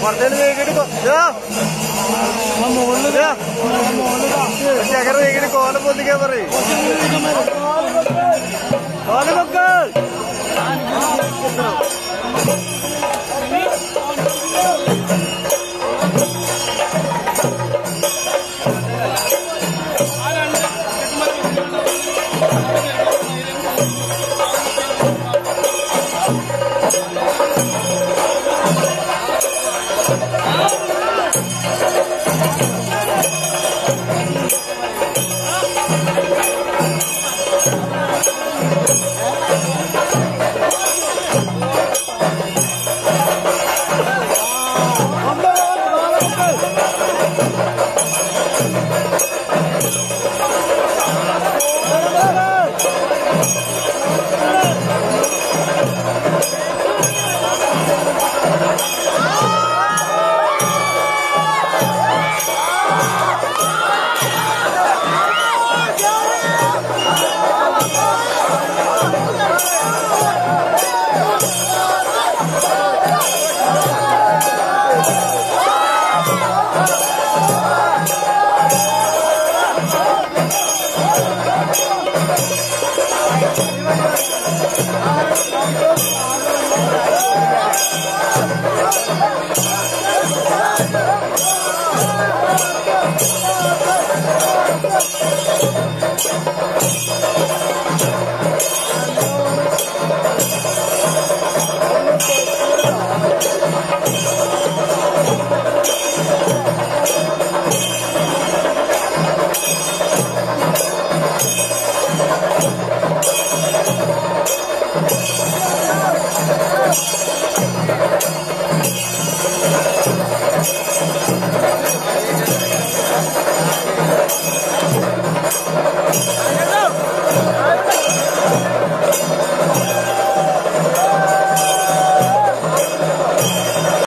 പുറത്തേക്ക് കേട്ടിക്കോ ചക്കര കേട്ടിട്ട്